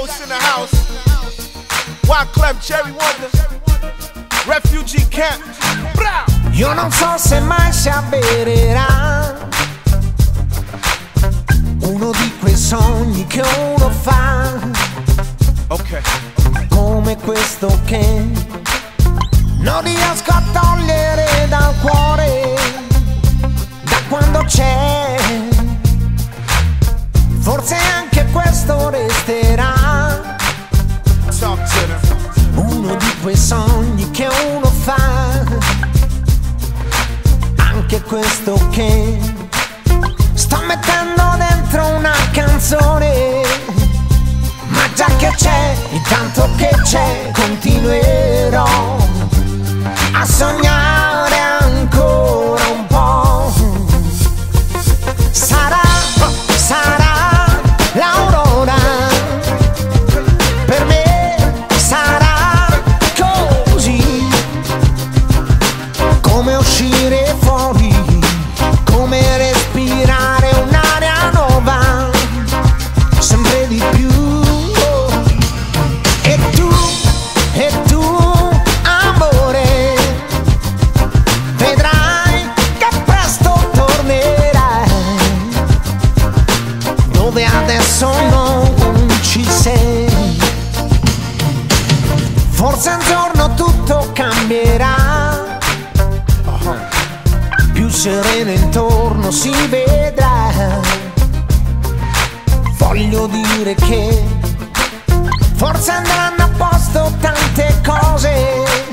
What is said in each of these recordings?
ghosts in the house. Why Clef Cherry Wonder? Refugee camp. Bra! Io non so se mai si avvererà uno di quei sogni che uno fa. Ok. Come questo che non riesco a togliere dal cuore. questo che sereno intorno si vedrà. Voglio dire che forse andranno a posto tante cose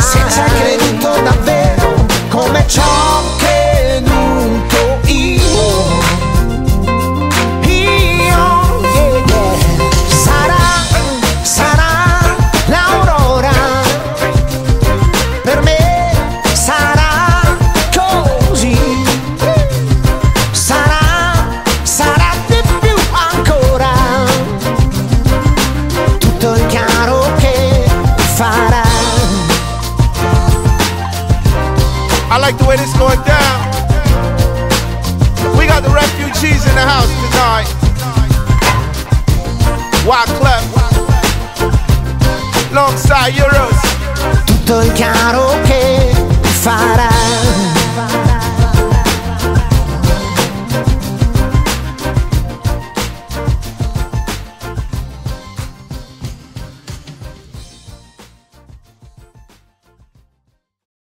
Sex. way this going down. We got the refugees in the house tonight. Wyclef. Alongside Euros. Tutto in karaoke farà